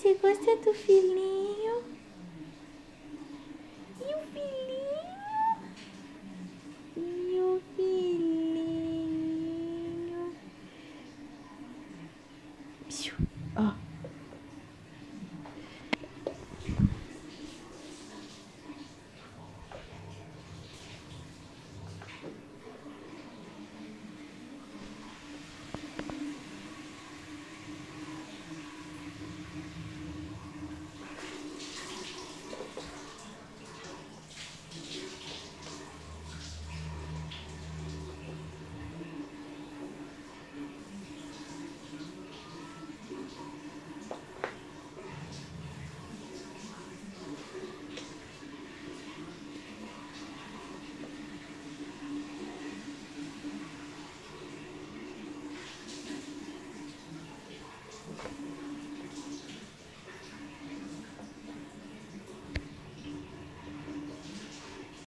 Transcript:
Você gosta do filhinho? E o filhinho? E o filhinho? Ó.